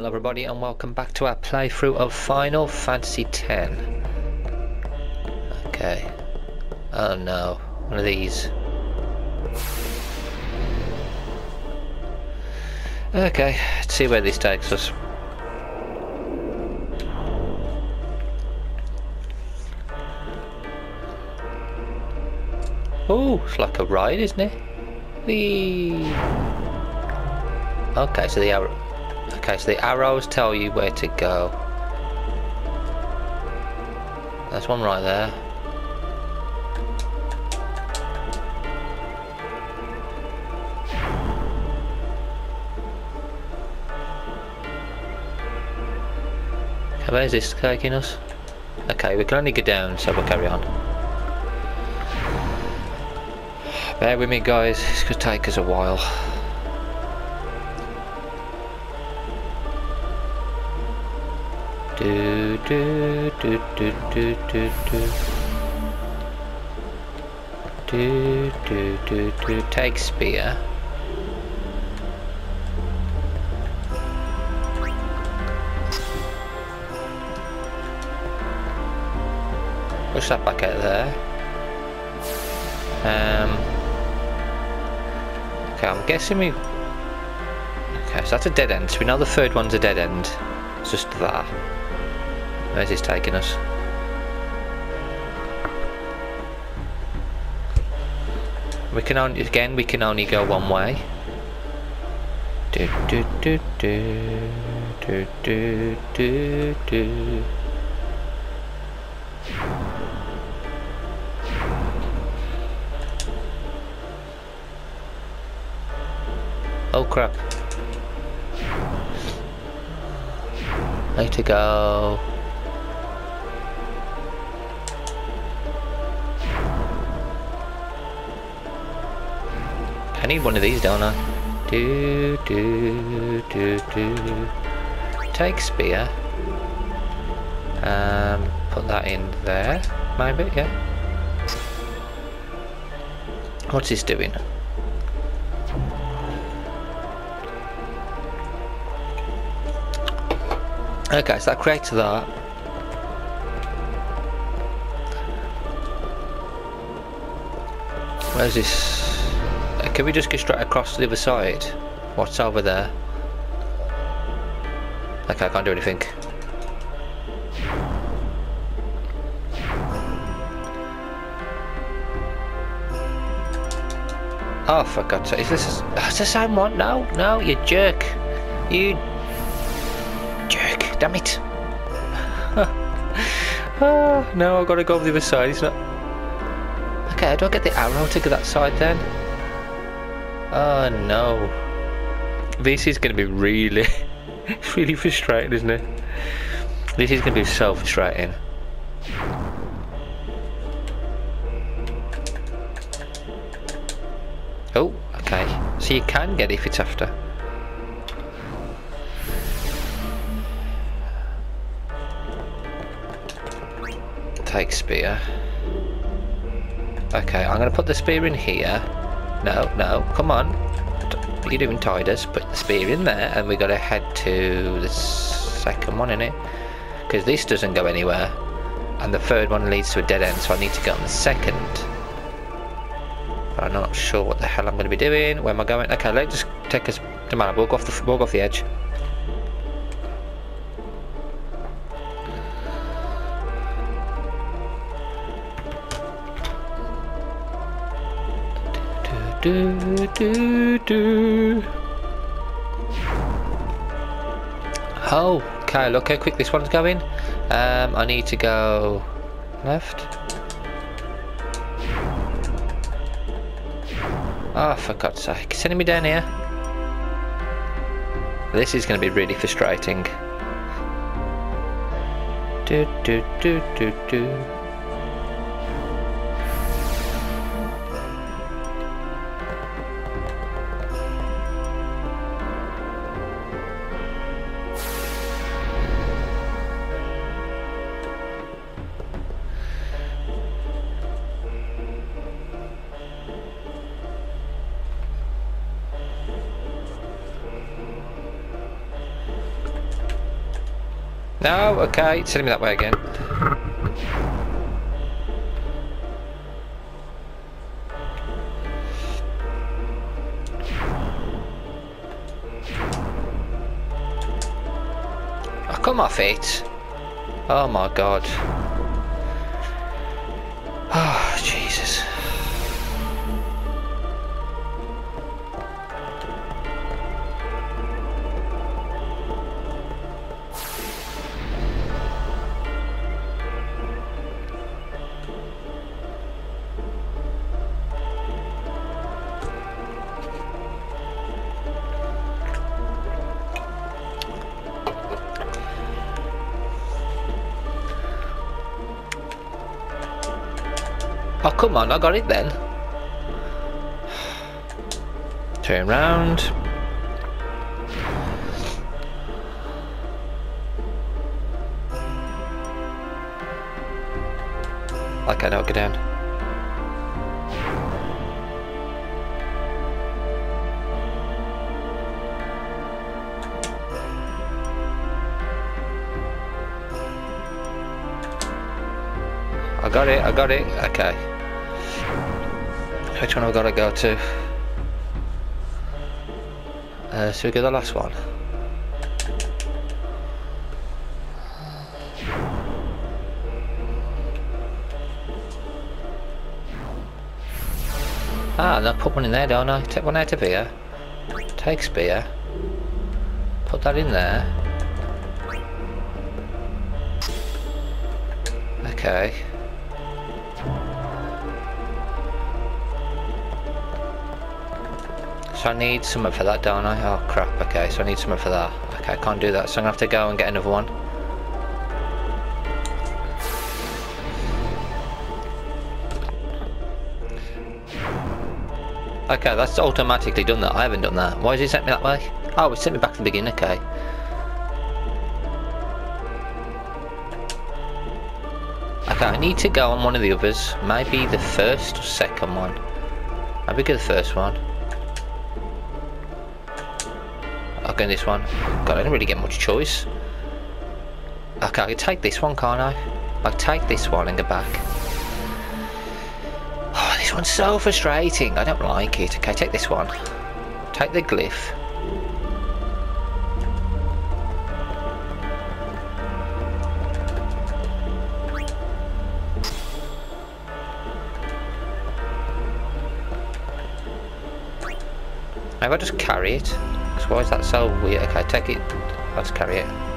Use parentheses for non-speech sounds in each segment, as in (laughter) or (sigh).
Hello everybody and welcome back to our playthrough of Final Fantasy X. Okay. Oh no, one of these. Okay, let's see where this takes us. Oh, it's like a ride, isn't it? Whee! Okay, so the arrow. Okay, so the arrows tell you where to go. There's one right there. Okay, where's this taking us? Okay, we can only go down, so we'll carry on. Bear with me guys, going to take us a while. Do, do, do, do, do, do, do. Do, do, do, do. Take spear. Push that back out there. Um, okay, I'm guessing we... Okay, so that's a dead end. So we know the third one's a dead end. It's just that. Where's this taking us? We can only again we can only go one way. Do do do do do do do do. Oh crap. Way to go. I need one of these, don't I? Do do do do. Take spear. Um, put that in there. Maybe, yeah. What's this doing? Okay, so that creates that. Where's this? Can we just go straight across to the other side? What's over there? Okay, I can't do anything. Oh, for God's sake, is this... Is the same one? No, no, you jerk. You... Jerk, damn it. (laughs) oh, no, I've got to go over the other side, it's not... Okay, do I get the arrow to go that side then? Oh no. This is going to be really, (laughs) really frustrating, isn't it? This is going to be so frustrating. Oh, okay. So you can get it if it's after. Take spear. Okay, I'm going to put the spear in here. No, no, come on. You're doing Tidus. Put the spear in there, and we got to head to the second one, in it, Because this doesn't go anywhere, and the third one leads to a dead end. So I need to go on the second. But I'm not sure what the hell I'm going to be doing. Where am I going? Okay, let's just take us to. Walk off the walk off the edge. Do do do. Oh, okay, look how quick this one's going. Um, I need to go left. Oh, for God's sake, sending me down here. This is going to be really frustrating. Do do do do do. Okay, send me that way again. Oh, come off it. Oh my god. Oh, come on, I got it then. Turn round. Okay, now go down. Got it, I got it, okay. Which one have I got to go to? Uh, so we go the last one. Ah, and I put one in there, don't I? Take one out of here. Take spear. Put that in there. Okay. So I need something for that, don't I? Oh crap, okay, so I need something for that. Okay, I can't do that, so I'm gonna have to go and get another one. Okay, that's automatically done that. I haven't done that. Why has he sent me that way? Oh, it sent me back to the beginning, okay. Okay, I need to go on one of the others. Maybe the first or second one. Maybe go the first one. I'll this one. God, I didn't really get much choice. Okay, I can take this one, can't I? I'll take this one and go back. Oh, this one's so frustrating. I don't like it. Okay, take this one. Take the glyph. Maybe I'll just carry it. Why is that so weird? Okay, take it. Let's carry it.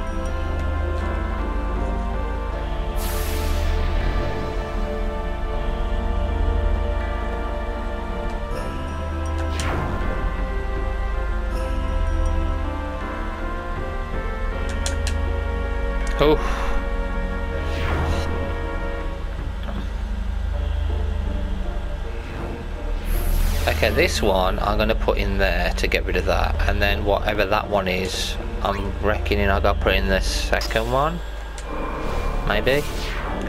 This one I'm going to put in there to get rid of that, and then whatever that one is, I'm reckoning I'll go put in the second one, maybe,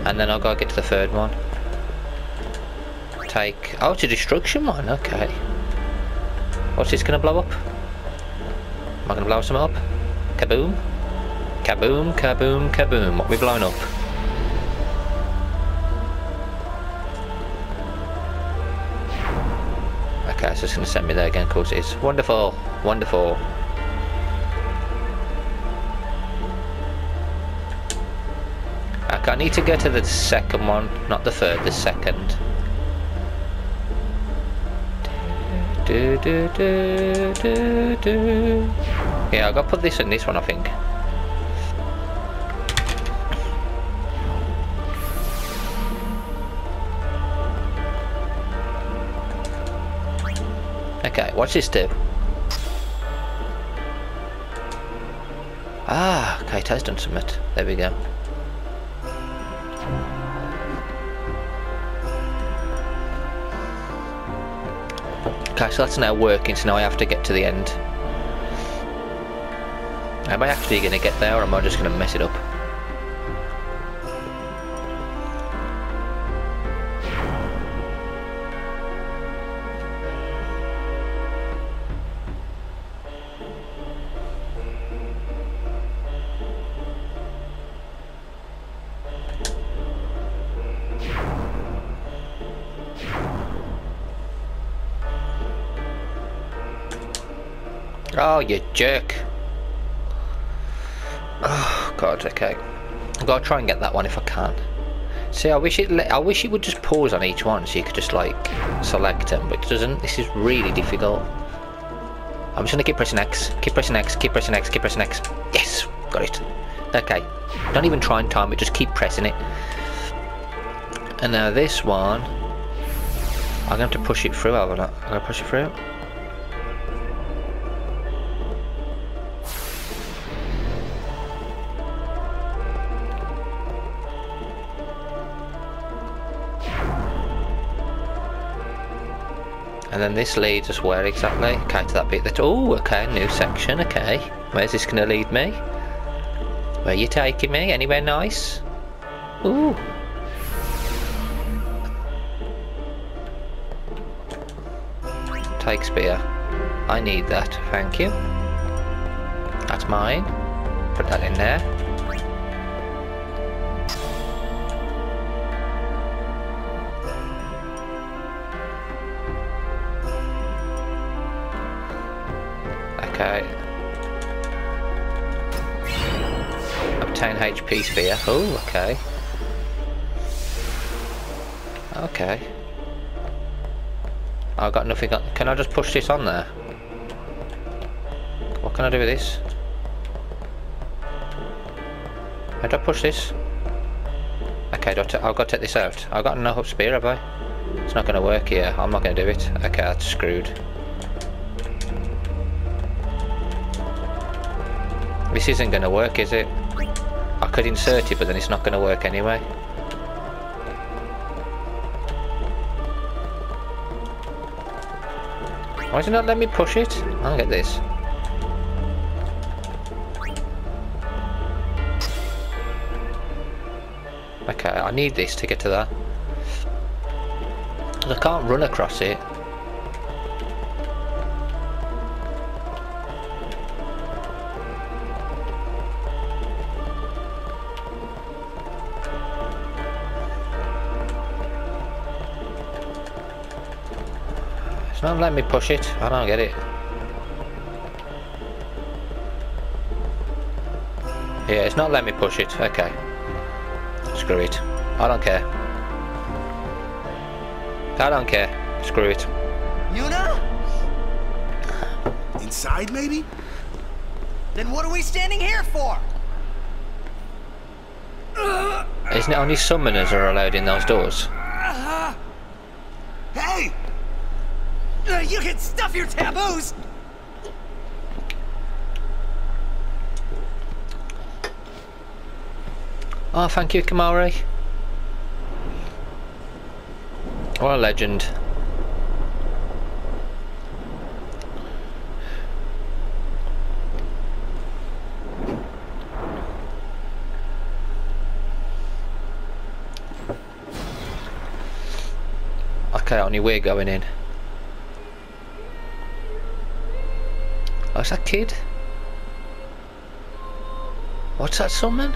and then I'll go get to the third one. Take, oh, it's a destruction one, okay. What's this going to blow up? Am I going to blow some up? Kaboom? Kaboom, kaboom, kaboom. What we blown up? It's going to send me there again, of course it is. Wonderful, wonderful. Okay, I need to go to the second one, not the third, the second. Do, do, do, do, do. Yeah, I've got to put this in this one, I think. Okay, watch this do? Ah, okay, it has done something. There we go. Okay, so that's now working, so now I have to get to the end. Am I actually going to get there, or am I just going to mess it up? Jerk. Oh, God, okay. I've got to try and get that one if I can. See, I wish it. I wish it would just pause on each one, so you could just like select them, but it doesn't. This is really difficult. I'm just gonna keep pressing X, keep pressing X, keep pressing X, keep pressing X. Yes, got it. Okay, don't even try and time it. Just keep pressing it. And now this one, I'm going to push it through, haven't I? I'm going to push it through. And then this leads us where exactly? Okay, to that bit that... Oh, okay, new section, okay. Where's this going to lead me? Where you taking me? Anywhere nice? Ooh. Take spear. I need that, thank you. That's mine. Put that in there. HP spear. Oh, okay. Okay. I've got nothing on. Can I just push this on there? What can I do with this? How do I push this? Okay, I've got to take this out. I've got no spear, have I? It's not going to work here. I'm not going to do it. Okay, that's screwed. This isn't going to work, is it? Could insert it, but then it's not going to work anyway. Why does it not let me push it? I'll get this. Okay, I need this to get to that. I can't run across it. Not letting me push it. I don't get it. Yeah, it's not letting me push it. Okay. Screw it. I don't care. I don't care. Screw it. Yuna? Inside, maybe? Then what are we standing here for? Isn't it only summoners are allowed in those doors? Uh-huh. Uh, you can stuff your taboos! Oh, thank you, Kimahri. What a legend. Okay, only we're going in. Oh, is that kid? What's that summon?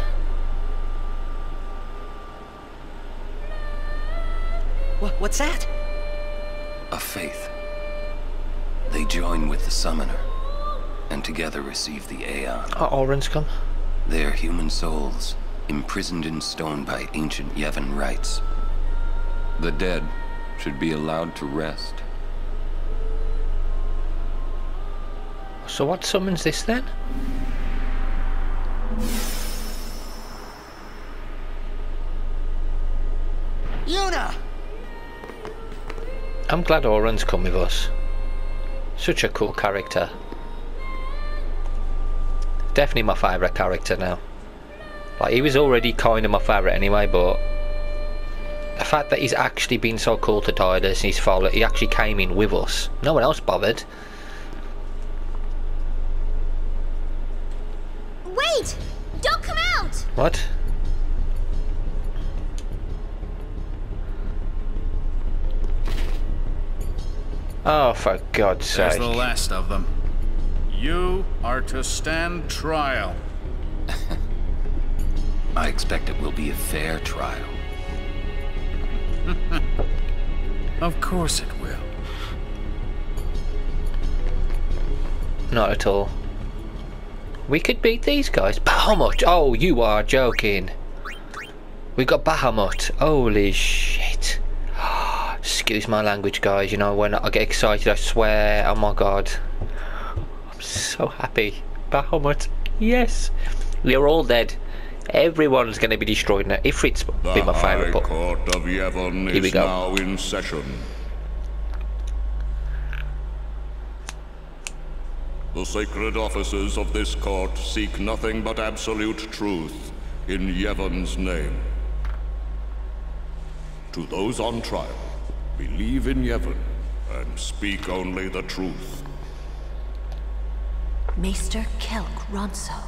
What, what's that? A fayth. They join with the summoner, and together receive the Aeon. Oh, Auron's come. They are human souls, imprisoned in stone by ancient Yevon rites. The dead should be allowed to rest. So what summons this then? Yuna! I'm glad Auron's come with us. Such a cool character. Definitely my favourite character now. Like he was already kind of my favourite anyway, but the fact that he's actually been so cool to Tidus and he's followed, he actually came in with us. No one else bothered. Wait! Don't come out! What? Oh, for God's There's sake. the last of them. You are to stand trial. (laughs) I expect it will be a fair trial. (laughs) Of course it will. not at all. We could beat these guys. Bahamut! Oh, you are joking. We got Bahamut. Holy shit. (gasps) Excuse my language, guys. You know, when I get excited, I swear. Oh my god. I'm so happy. Bahamut. Yes. We're all dead. Everyone's going to be destroyed now. Ifrit's The been my favourite, but Court of Yevon Here we go. now in session. The sacred officers of this court seek nothing but absolute truth in Yevon's name. To those on trial, believe in Yevon and speak only the truth. Maester Kelk Ronso.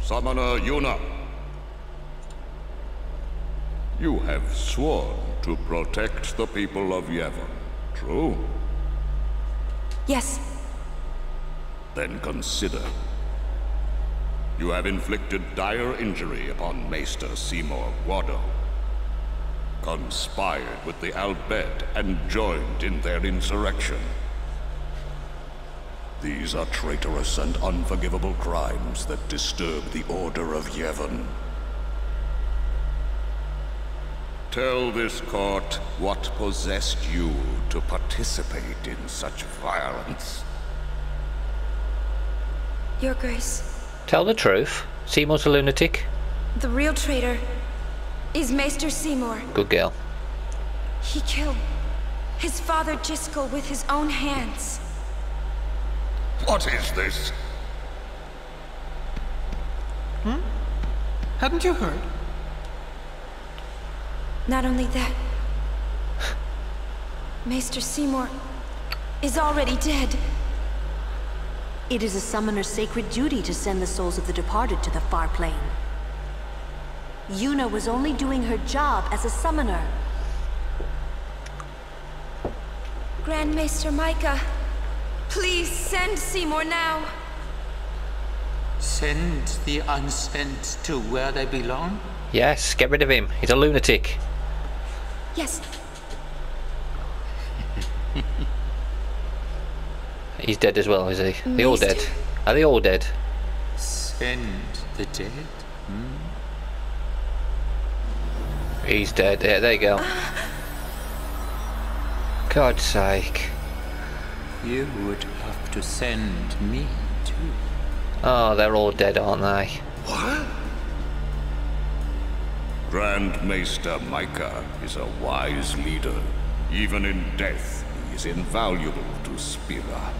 Summoner Yuna. You have sworn to protect the people of Yevon, true? Yes, Then consider. You have inflicted dire injury upon Maester Seymour Guado. Conspired with the Al Bhed and joined in their insurrection. These are traitorous and unforgivable crimes that disturb the order of Yevon. Tell this court what possessed you to participate in such violence. Your Grace, tell the truth. Seymour's a lunatic. the real traitor is Maester Seymour. Good girl. He killed his father Jyscal with his own hands. What is this? Hmm? Hadn't you heard? Not only that, Maester Seymour is already dead. it is a summoner's sacred duty to send the souls of the departed to the far plane. Yuna was only doing her job as a summoner. Grand Maester Mika, please send Seymour now. Send the unsent to where they belong? Yes, get rid of him. He's a lunatic. Yes, (laughs) He's dead as well, is he? They mm, all dead. Are they all dead? Send the dead? Hmm? He's dead. Yeah, there you go. Ah. God's sake. You would have to send me too. Oh, they're all dead, aren't they? Grand Maester Mika is a wise leader. Even in death, he is invaluable to Spira.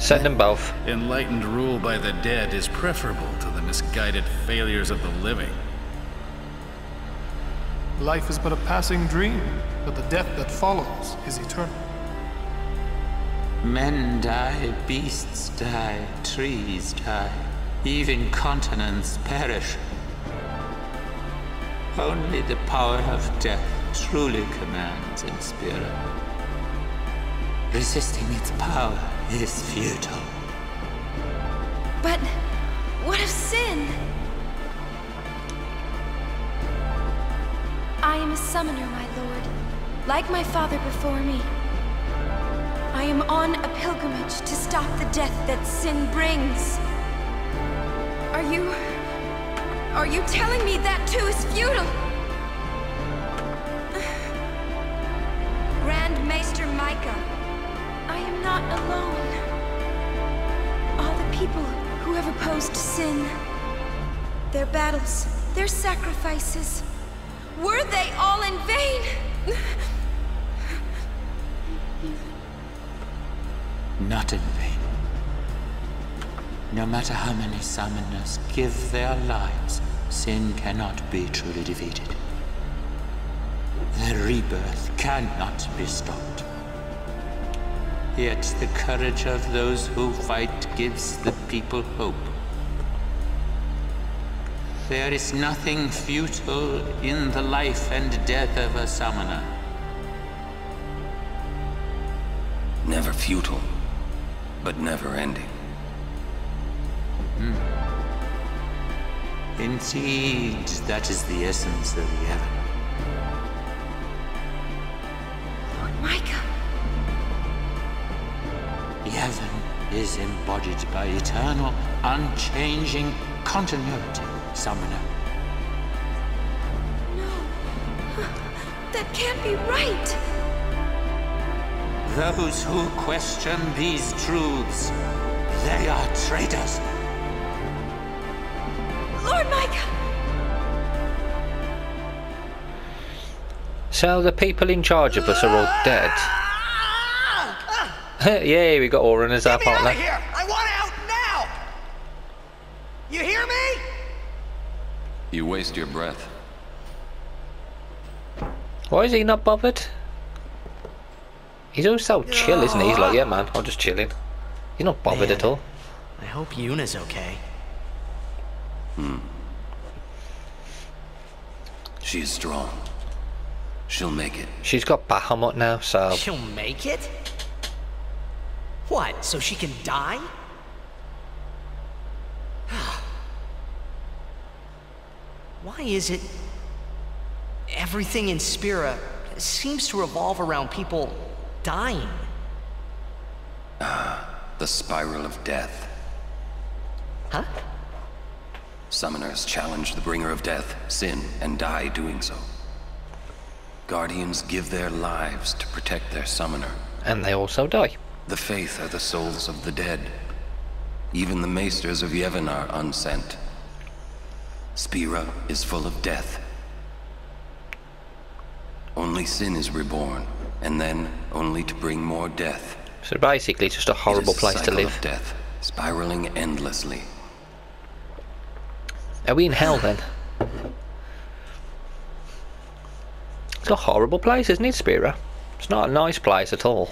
Send them both. Enlightened rule by the dead is preferable to the misguided failures of the living. Life is but a passing dream, but the death that follows is eternal. Men die, beasts die, trees die, even continents perish. Only the power of death truly commands in Spira. Resisting its power is futile. but what of sin? I am a summoner, my lord, like my father before me. I am on a pilgrimage to stop the death that sin brings. Are you. Are you telling me that too is futile? (sighs) Grand Maester Mika, I am not alone. All the people who have opposed sin, their battles, their sacrifices, were they all in vain? (sighs) Not in vain. No matter how many summoners give their lives, sin cannot be truly defeated. The rebirth cannot be stopped. Yet the courage of those who fight gives the people hope. There is nothing futile in the life and death of a summoner. Never futile, but never ending. Hmm. Indeed, that is the essence of Yevon. Lord Mika, Yevon is embodied by eternal, unchanging continuity, Summoner. No, that can't be right. Those who question these truths, they are traitors. So the people in charge of us are all dead. (laughs) yeah, we got Auron as our Get me out partner. of here! I want out now! You hear me? You waste your breath. Why is he not bothered? He's always so chill, isn't he? He's like, yeah, man, I'm just chilling. He's not bothered Man. at all. I hope Yuna's okay. Hmm. She is strong. She'll make it. She's got Bahamut now, so She'll make it? What, so she can die? (sighs) Why is it everything in Spira seems to revolve around people dying? Ah, the spiral of death. Huh? Summoners challenge the bringer of death, sin, and die doing so. Guardians give their lives to protect their summoner. and they also die. The fayth are the souls of the dead. Even the maesters of Yevon are unsent. Spira is full of death. Only sin is reborn, and then only to bring more death. So basically, it's just a It horrible is a place to live. Of death, spiraling endlessly. Are we in hell then? (laughs) It's a horrible place, isn't it, Spira? It's not a nice place at all.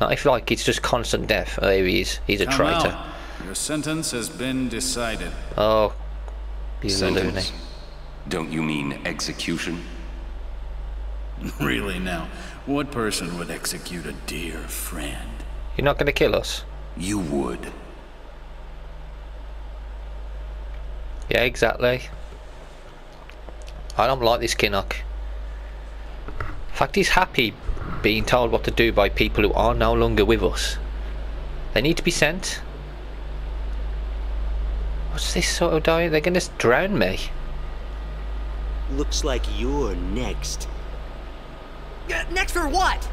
Not if like it's just constant death. Oh, there he is. He's a Come traitor. out. Your sentence has been decided. Oh, you Sentence. loony. Don't you mean execution? (laughs) Really now, what person would execute a dear friend? You're not going to kill us? You would. Yeah, exactly. I don't like this Kinoc. In fact, he's happy being told what to do by people who are no longer with us. They need to be sent. What's this sort of diet? They're going to drown me. Looks like you're next. Uh, next for what?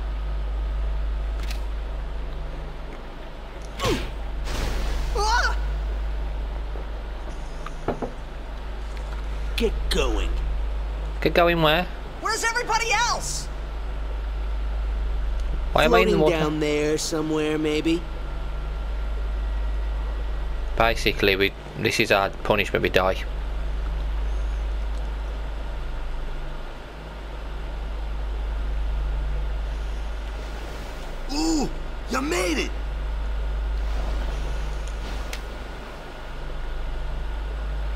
Get going. Get going where? Where's everybody else? Why am I in the Floating water? down there somewhere, maybe? Basically, we this is our punishment. We die. Ooh, you made it!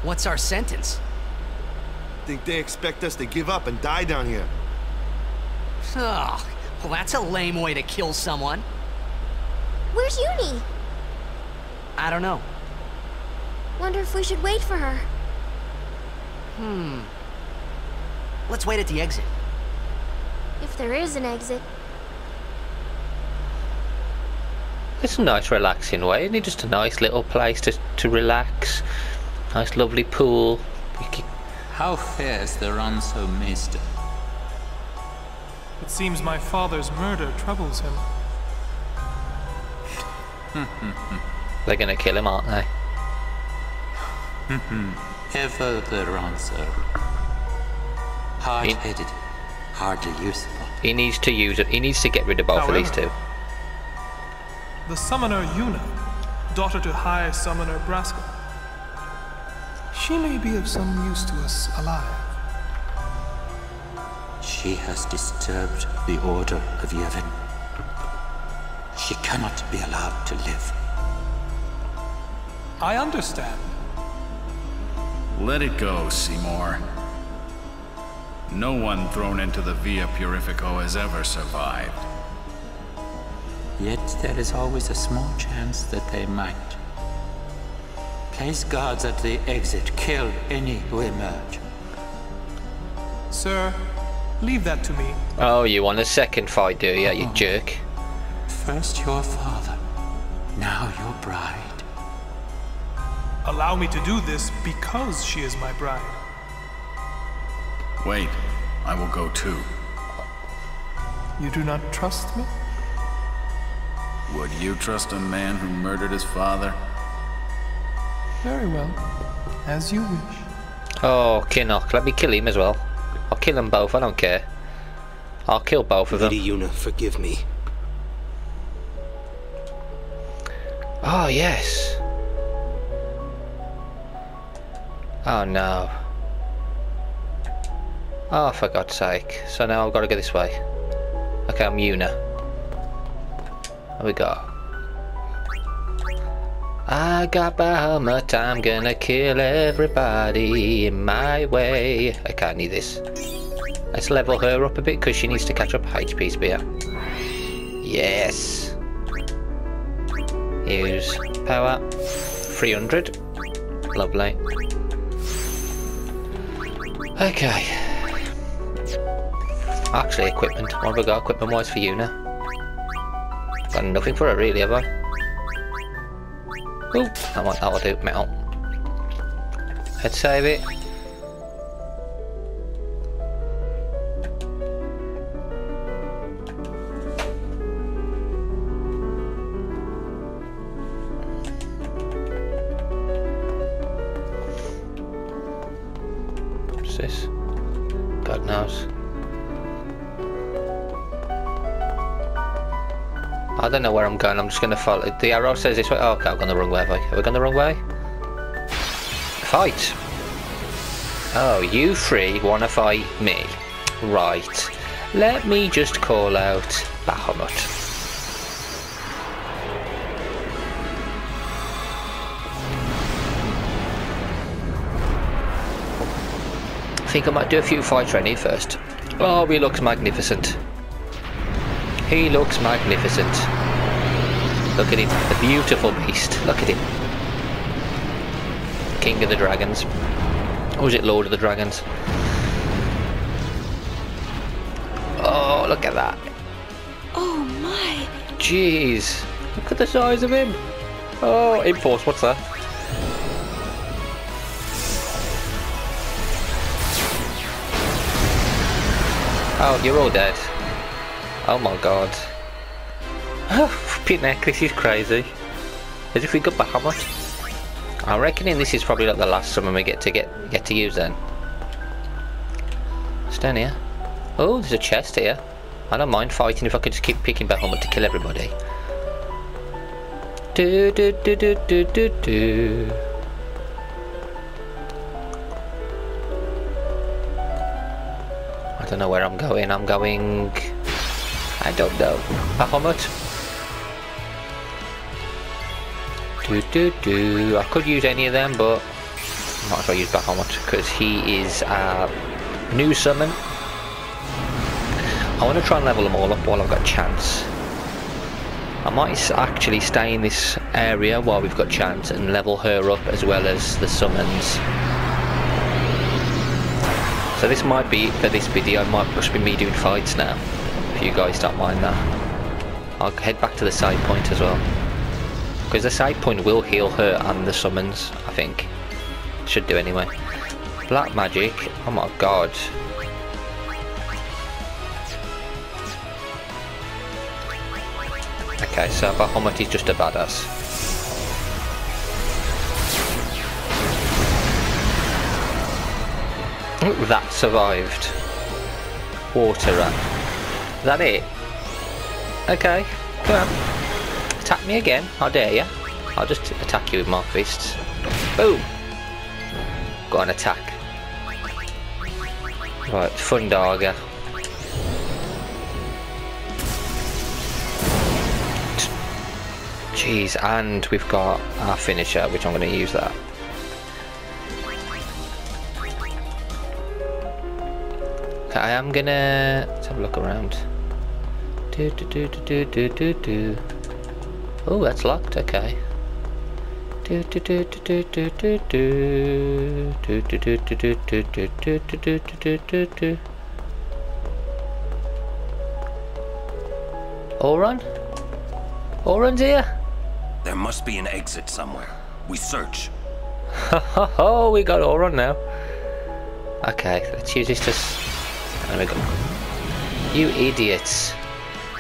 What's our sentence? Think they expect us to give up and die down here. Ugh, well, that's a lame way to kill someone. Where's Uni? I don't know. Wonder if we should wait for her. Hmm. Let's wait at the exit. If there is an exit. It's a nice, relaxing way, isn't it? Just a nice little place to to relax. Nice, lovely pool. We can- How fares the Ronso Maester? It seems my father's murder troubles him. (laughs) They're gonna kill him, aren't they? (laughs) Ever the Ronso. Hard-headed, hardly useful. He needs to use it. He needs to get rid of both of these two. The summoner Yuna, daughter to High Summoner Braska. She may be of some use to us alive. She has disturbed the order of Yevon. She cannot be allowed to live. I understand. Let it go, Seymour. No one thrown into the Via Purifico has ever survived. Yet there is always a small chance that they might. Place guards at the exit. Kill any who emerge. Sir, leave that to me. Oh, you want a second fight, do you, you uh-huh. jerk? First your father, Now your bride. Allow me to do this because she is my bride. Wait, I will go too. You do not trust me? Would you trust a man who murdered his father? Very well. As you wish. Oh, Kinoc, let me kill him as well. I'll kill them both, I don't care. I'll kill both of them. Lady Yuna, forgive me. Oh, yes. Oh, no. Oh, for God's sake. So now I've got to go this way. Okay, I'm Yuna. What we got? I got Bahamut, I'm gonna kill everybody in my way. I can't need this. Let's level her up a bit because she needs to catch up HP spear. Yes. Use power. 300. Lovely. Okay. Actually, equipment. What have I got equipment wise for you now? Got nothing for her really, have I? Oh, that one—that will do, metal. Let's save it. Don't know where I'm going, I'm just gonna follow. The arrow says this way. Oh, okay, I've gone the wrong way, have I? Have we gone the wrong way? Fight! Oh, you three wanna fight me? Right. Let me just call out Bahamut. I think I might do a few fights training first. Oh, he looks magnificent. He looks magnificent. Look at him, the beautiful beast. Look at him. King of the Dragons. Or is it Lord of the Dragons? Oh, look at that. Oh my. Jeez. Look at the size of him. Oh, Impulse, what's that? Oh, you're all dead. Oh my god. (sighs) Pitneck, this is crazy. As if we got Bahamut. I'm reckoning this is probably like the last summon we get to get get to use then. What's down here? Oh, there's a chest here. I don't mind fighting if I could just keep picking Bahamut to kill everybody. Do do do do do do do. I don't know where I'm going. I'm going. I don't know. Bahamut. I could use any of them, but I might as well use Bahamut because he is a new summon. I want to try and level them all up while I've got chance. I might actually stay in this area while we've got chance and level her up as well as the summons. So this might be for this video, might just be me doing fights now, if you guys don't mind that. I'll head back to the side point as well. Because the side point will heal her and the summons, I think. Should do anyway. Black magic, oh my god. Okay, so Bahamut is just a badass. Ooh, that survived. Water rat. That it? Okay, come on. Attack me again, I dare you. I'll just attack you with my fists. Boom! Got an attack. Right, Fundaga. Jeez, and we've got our finisher, which I'm going to use that. I am gonna let's have a look around. Do do do do do do do. Oh, that's locked. Okay. Do do do do do do do do do do do do do do do do do do do. Auron? Auron's here. There must be an exit somewhere. We search. oh, we got Auron now. Okay, let's use this to... There we go. You idiots.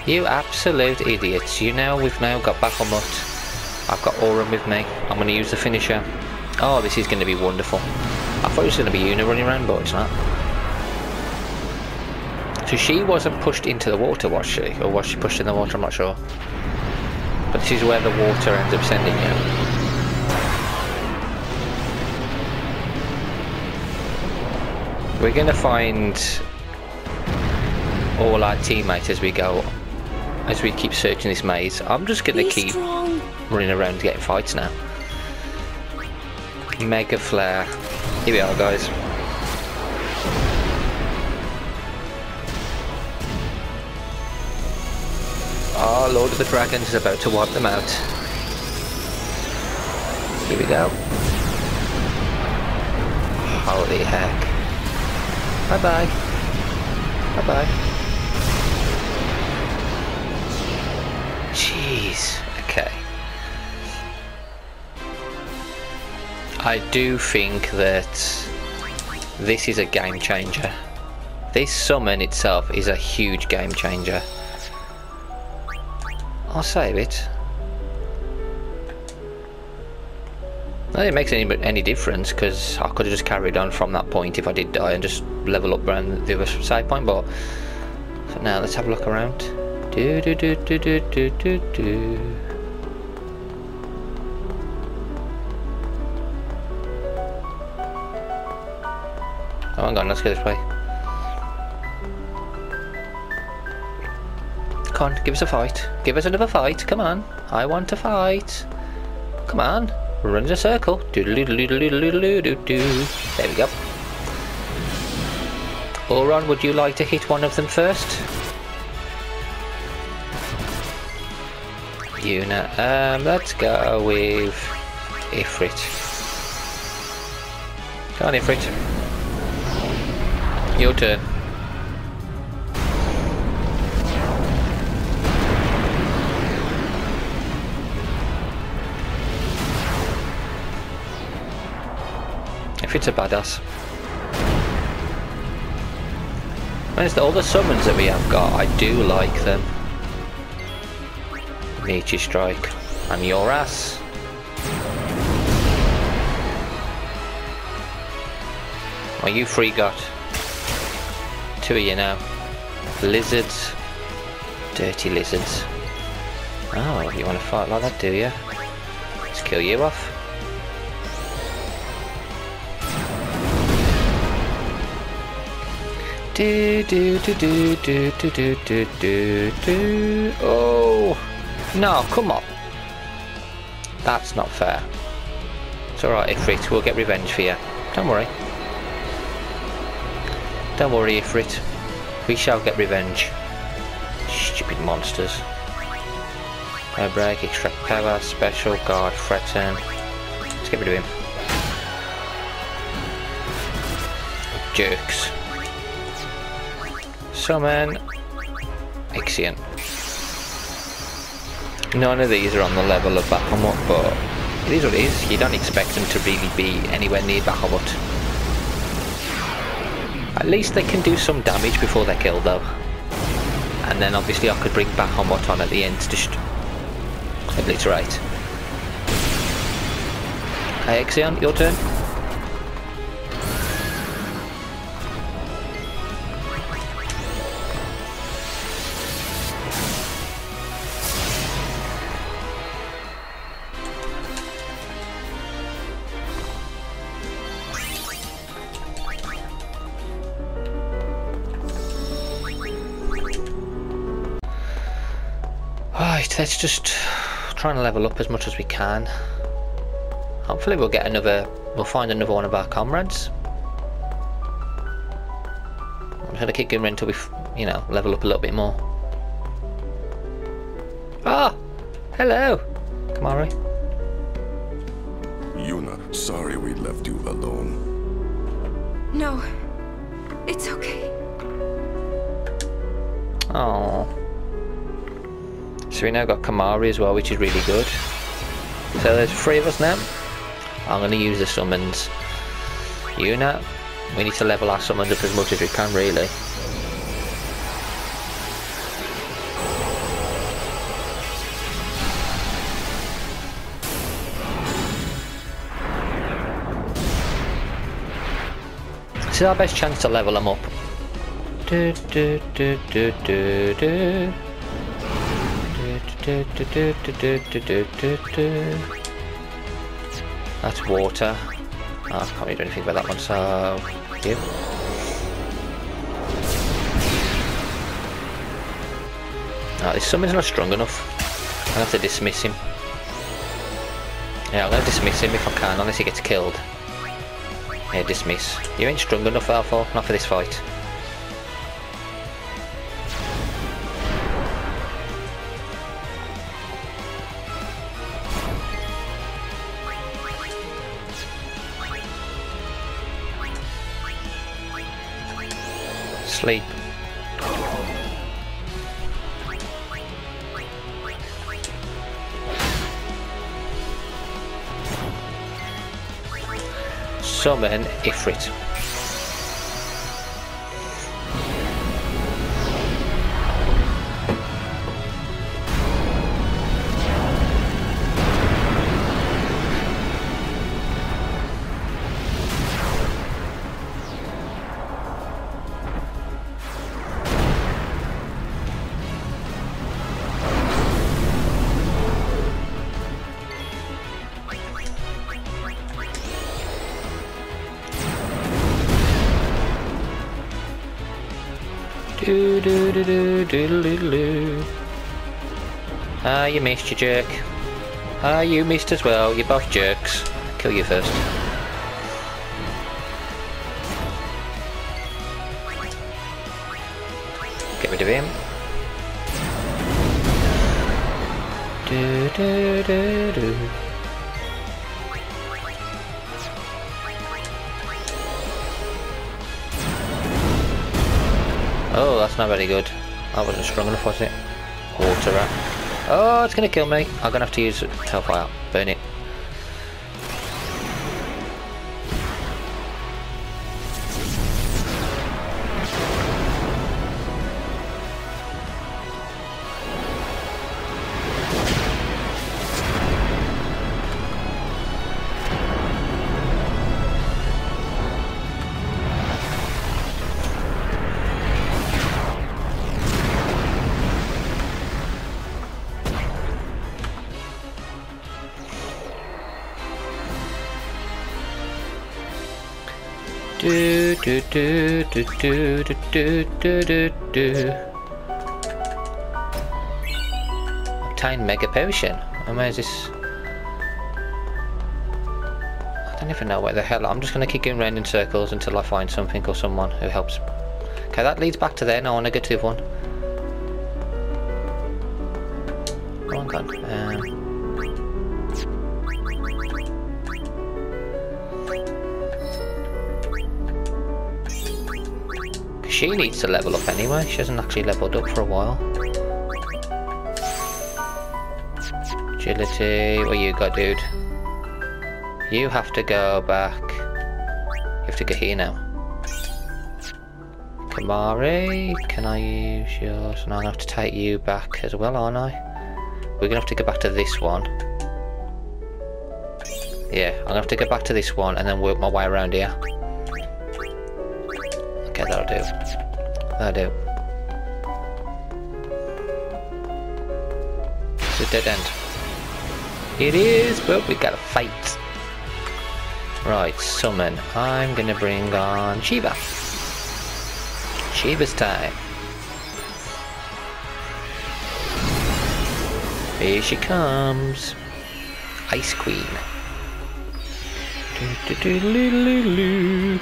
You absolute idiots. You know we've now got Bahamut. I've got Auron with me. I'm going to use the finisher. Oh, this is going to be wonderful. I thought it was going to be Yuna running around, but it's not. So she wasn't pushed into the water, was she? Or was she pushed in the water? I'm not sure. But this is where the water ends up sending you. We're going to find all our teammates as we go, as we keep searching this maze. I'm just going to keep strong. running around getting fights now. Mega Flare. Here we are, guys. Oh, Lord of the Dragons is about to wipe them out. Here we go. Holy heck. Bye-bye. Bye bye. Jeez. Okay. I do think that this is a game changer. This summon itself is a huge game changer. I'll save it. I it makes any any difference because I could have just carried on from that point if I did die and just level up around the other side point. But so now let's have a look around. Do do do do do do do do. Hang on, let's go this way. Come on, give us a fight. Give us another fight. Come on. I want to fight. Come on. Run in a circle. Doodle-doodle-doodle-doodle-doo-doo. There we go. Auron, would you like to hit one of them first? Yuna. Um, let's go with Ifrit. Come on, Ifrit. Your turn. If it's a badass. It's all the summons that we have got, I do like them. Nature Strike. And your ass. Well, you free got. Two of you now. Lizards. Dirty lizards. Oh, you want to fight like that, do you? Let's kill you off. Do do do do do do do do do. Oh no! Come on. That's not fair. It's alright, Ifrit. We'll get revenge for you. Don't worry. Don't worry, Ifrit. We shall get revenge. Stupid monsters. No break, extract power, special, guard, threaten. Let's get rid of him. Jerks. Summon. Ixion. None of these are on the level of Bahamut, but it is what it is. You don't expect them to really be anywhere near Bahamut. At least they can do some damage before they're killed though. And then obviously I could bring Bahamut on at the end to just obliterate. Okay, Ixion, your turn. Let's just try and level up as much as we can. Hopefully we'll get another, we'll find another one of our comrades. I'm just gonna keep going until we, you know, level up a little bit more. Ah! Hello! Kimahri. Yuna, sorry we left you alone. No. It's okay. Oh. So we now got Kimahri as well, which is really good. So there's three of us now. I'm going to use the summons. Yuna, we need to level our summons up as much as we can really. This is our best chance to level them up. Do, do, do, That's water. Oh, I can't really do anything about that one, so... You. Oh, this summon's not strong enough. I have to dismiss him. Yeah, I'm gonna dismiss him if I can, unless he gets killed. Yeah, dismiss. You ain't strong enough, Alpha, not for this fight. Sleep. Summon Ifrit. Do do do do do do do. Ah, you missed, you jerk. Ah, you missed as well. You're both jerks. Kill you first. Get rid of him. Do do do do. Oh, that's not very good. That wasn't strong enough, was it? Water rat. Oh, it's gonna kill me. I'm gonna have to use Hellfire. Burn it. Do do do do do do do. Obtain Mega Potion. Where's this? I don't even know where the hell. I'm just gonna keep going round in circles until I find something or someone who helps. Okay, that leads back to there. Now I to the one. I'm gone. Um, She needs to level up anyway, she hasn't actually leveled up for a while. Agility, what you got dude? You have to go back. You have to go here now. Kimahri, can I use yours? And I'll have to take you back as well, aren't I? We're gonna have to go back to this one. Yeah, I'm gonna have to go back to this one and then work my way around here. It's a dead end. It is, but we gotta fight. Right, summon. I'm gonna bring on Shiva. Shiva's time. Here she comes. Ice Queen. Do, do, do.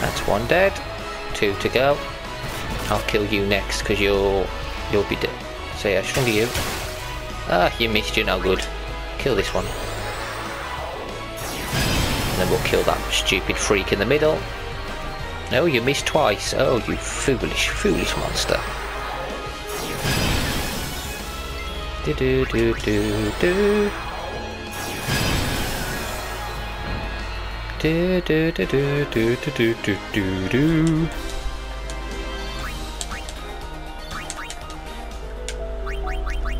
That's one dead. Two to go. I'll kill you next because you'll you'll be dead. So yeah, stronger you. Ah, you missed. You're no good. Kill this one. And then we'll kill that stupid freak in the middle. No, you missed twice. Oh, you foolish, foolish monster. Do do do do do. Do do do do do do do do do.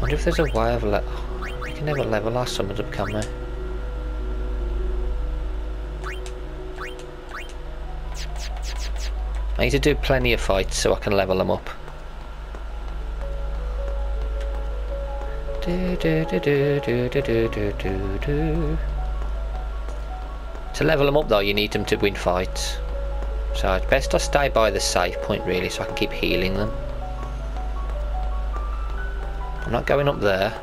wonder if there's a way of le- You can never level our summons up, can they? I need to do plenty of fights so I can level them up. To level them up though, you need them to win fights. So it's best I stay by the safe point really so I can keep healing them. I'm not going up there.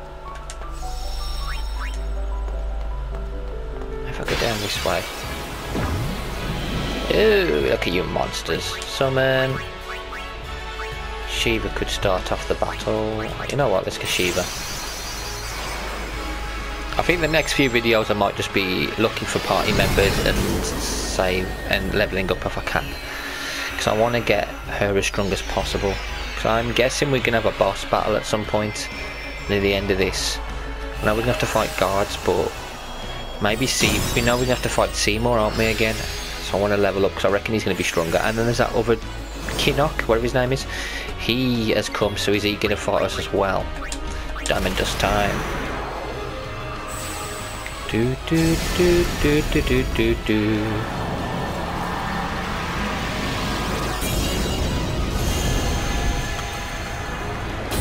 This way. Ooh, look at you monsters. Summon. Shiva could start off the battle. You know what, let's get Shiva. I think the next few videos I might just be looking for party members and save and leveling up if I can. Because I want to get her as strong as possible. So I'm guessing we're going to have a boss battle at some point near the end of this. And we're going to have to fight guards, but maybe see. We know we're going to have to fight Seymour, aren't we, again? So I want to level up because I reckon he's going to be stronger. And then there's that other Kinoc, whatever his name is. He has come, so is he going to fight us as well? Diamond Dust time. Do do do do do do do do.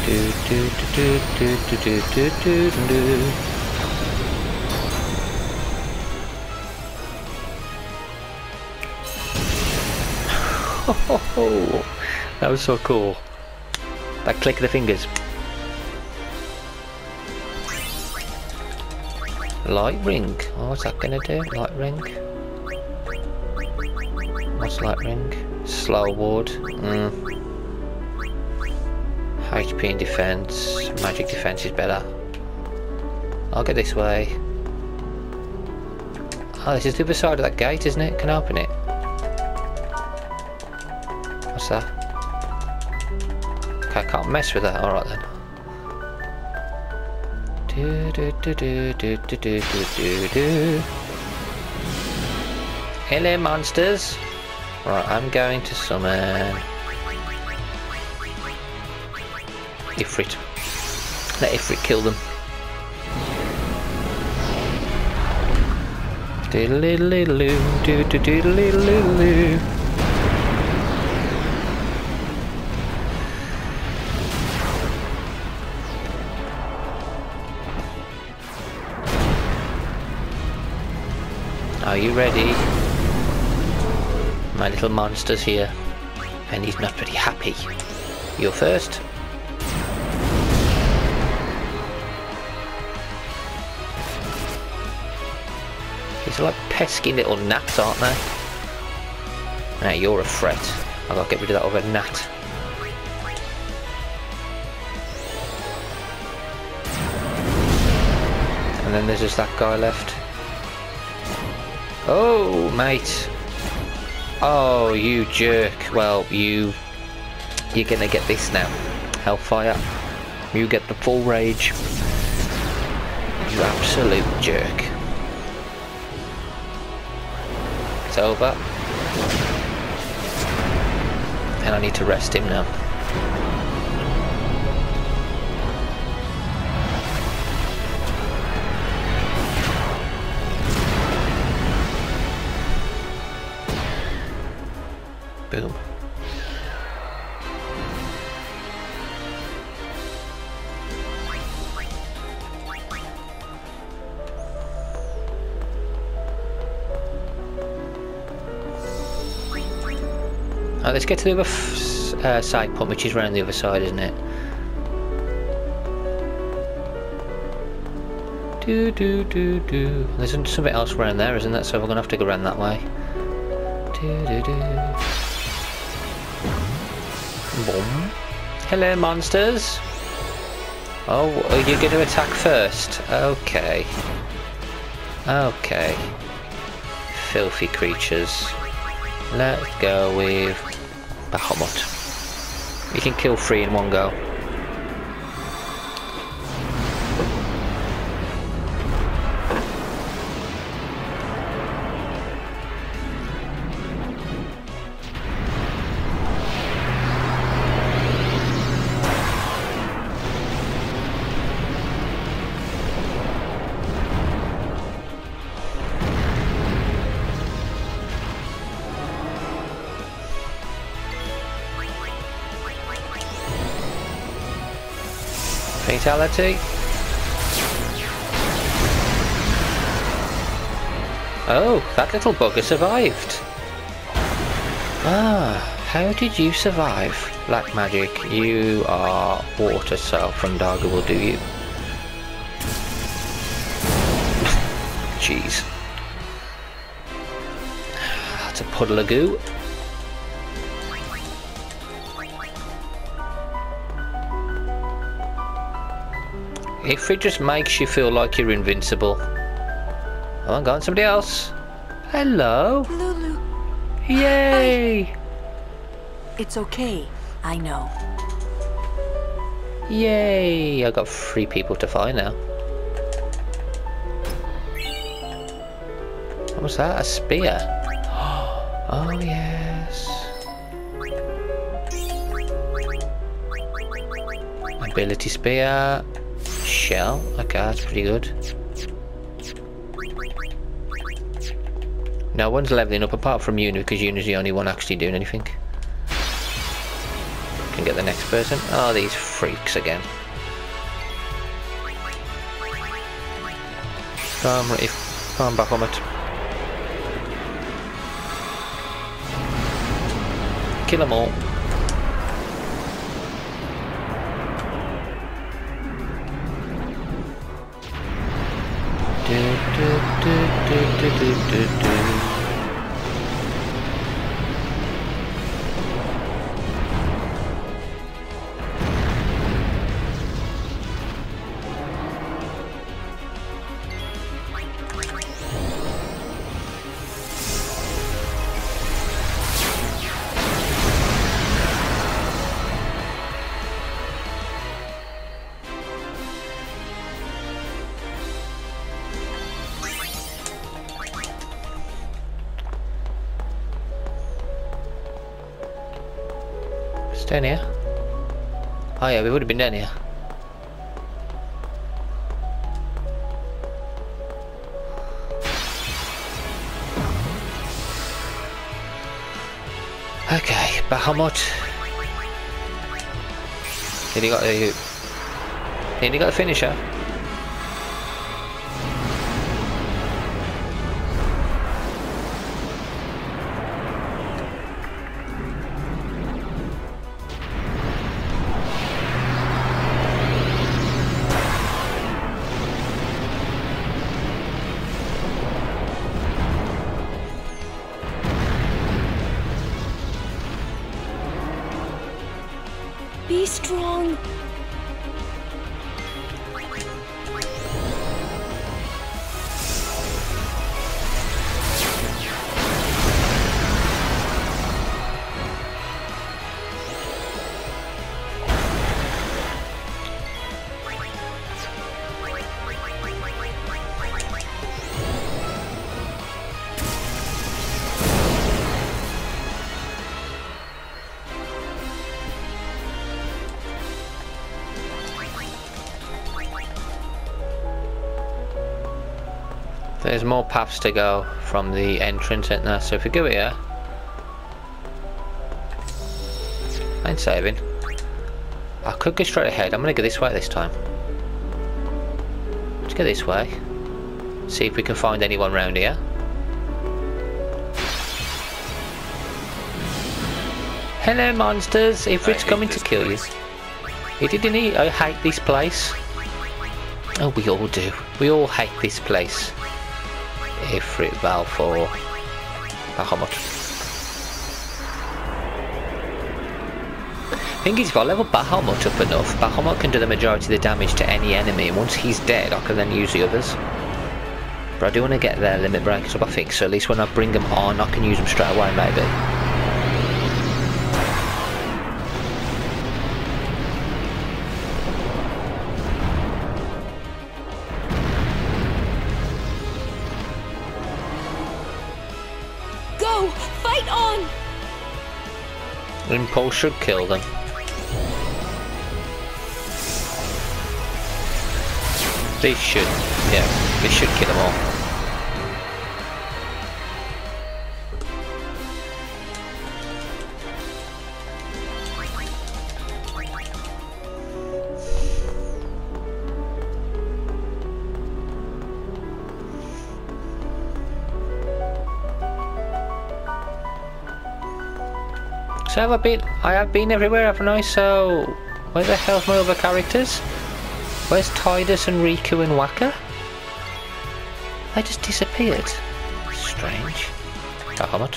Do do do do do do do do do that was so cool. That click of the fingers. Light ring. Oh, what's that gonna do? Light ring. What's light ring? Slow ward. Mm. HP and defense. Magic defense is better. I'll go this way. Oh, this is the other side of that gate, isn't it? Can I open it? Okay, I can't mess with that. Alright then. Do do do do do do do do do do. Hello monsters. Right, I'm going to summon Ifrit. Let Ifrit kill them. Diddle-diddle-diddle-oo, do-do-diddle-diddle-oo. Are you ready? My little monster's here, and he's not very happy. You're first. These are like pesky little gnats, aren't they? Now you're a threat. I've got to get rid of that other gnat. And then there's just that guy left. Oh, mate. Oh, you jerk. Well, you... You're gonna get this now. Hellfire. You get the full rage. You absolute jerk. It's over. And I need to rest him now. Right, let's get to the other uh, side point, which is around the other side, isn't it? Do do do do. There's something else around there, isn't there? So we're gonna have to go around that way. Do do do. Boom. Hello, monsters. Oh, are you going to attack first? Okay. Okay. Filthy creatures. Let's go with Bahamut. You can kill three in one go. Fatality. Oh, that little bugger survived. Ah, how did you survive? Black magic, you are water, self from Fundaga will do you. (laughs) Jeez. That's a puddle of goo. If it just makes you feel like you're invincible. Oh, I'm going somebody else. Hello. Lulu. Yay! It's okay. I know. Yay! I got three people to find now. What was that? A spear? (gasps) Oh yes. Ability spear. Shell. Okay, uh, that's pretty good. No one's leveling up apart from Yuna because Yuna's the only one actually doing anything. Can get the next person. Oh, these freaks again. Come, if come back on it. Kill them all. Do, do, do, do, do, down here. Oh yeah, we would have been down here. Okay, Bahamut. He got a... He got a finisher? There's more paths to go from the entrance in there, so if we go here... I ain't saving. I could go straight ahead, I'm gonna go this way this time. Let's go this way. See if we can find anyone round here. Hello monsters, Ifrit's coming to kill you. He didn't he? I hate this place. Oh, we all do. We all hate this place. Ifrit, Valefor, Bahamut. Thing is, if I level Bahamut up enough, Bahamut can do the majority of the damage to any enemy, and once he's dead, I can then use the others. But I do want to get their limit breakers up, I think, so at least when I bring them on, I can use them straight away, maybe. Impulse should kill them. They should, yeah, they should kill them all. Have I been? I have been everywhere, haven't I? So where the hell's my other characters? Where's Tidus and Rikku and Wakka? They just disappeared. Strange. On,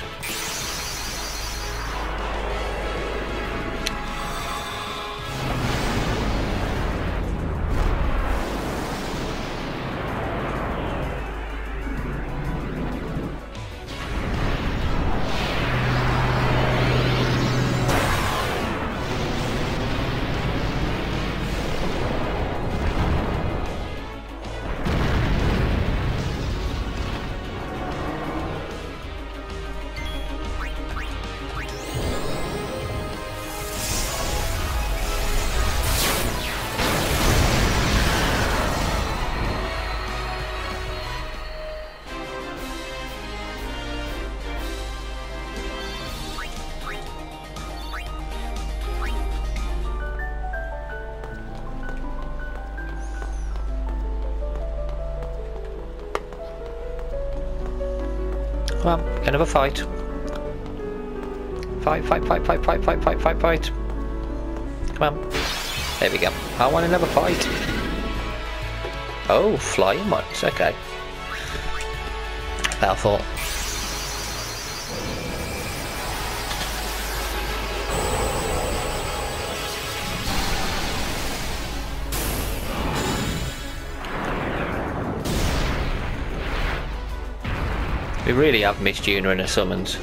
another fight. Fight, fight, fight, fight, fight, fight, fight, fight, fight. Come on. There we go. I want another fight. Oh, flying ones, okay. Powerful. We really have missed Yuna in a summons.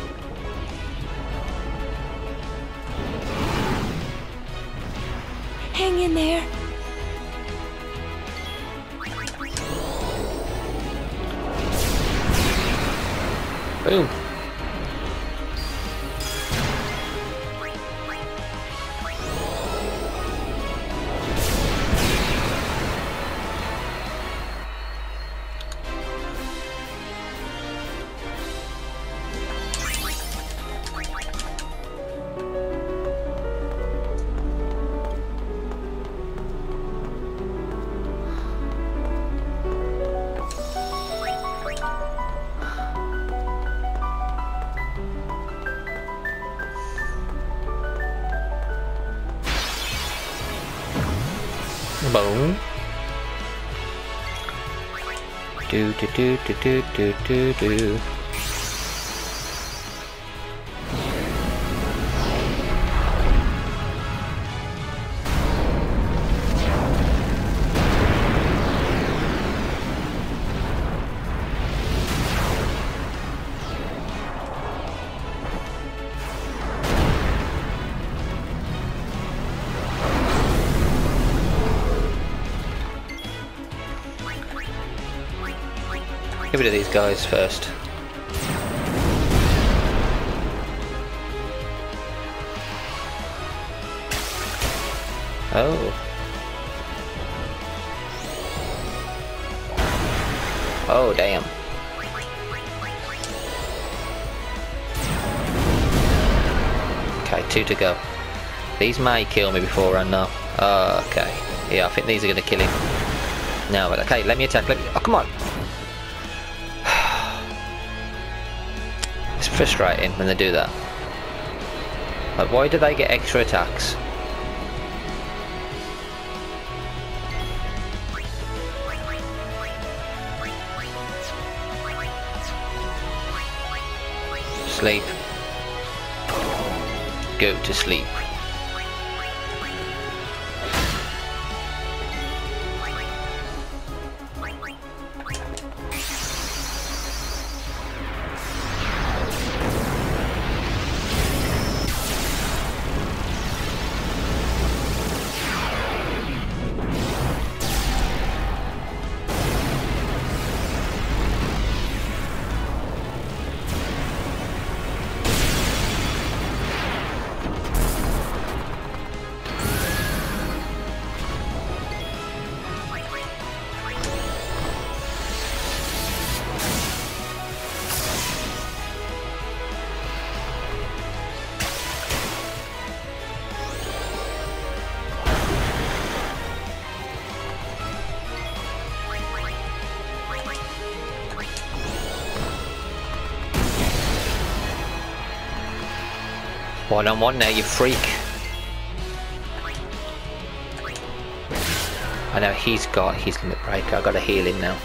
Boom. Do do do do do do do do. Guys first. Oh. Oh, damn. Okay, two to go. These may kill me before I know. Oh, okay. Yeah, I think these are going to kill him. No, but okay, let me attack. Let me... Oh, come on. Frustrating when they do that. Like, why do they get extra attacks? Sleep. Go to sleep. One on one now, you freak. I know he's got his limit breaker. I gotta heal him now.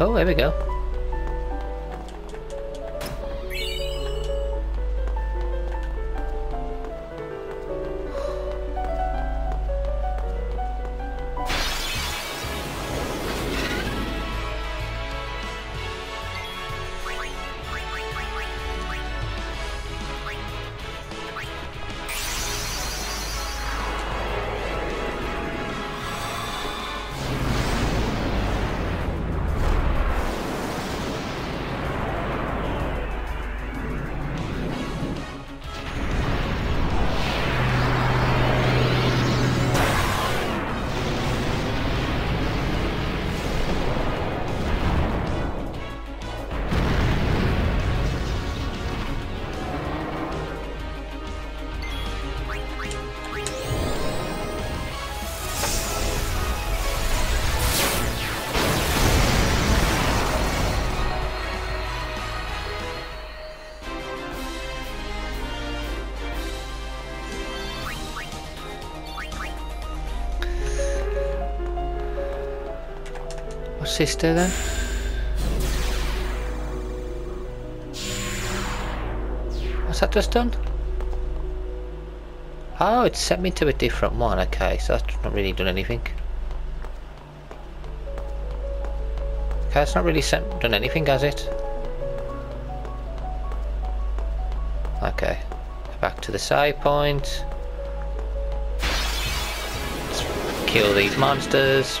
Oh, there we go. This then? What's that just done? Oh, it sent me to a different one. Okay, so that's not really done anything. Okay, it's not really sent, done anything, has it? Okay, back to the side point. Let's kill these monsters.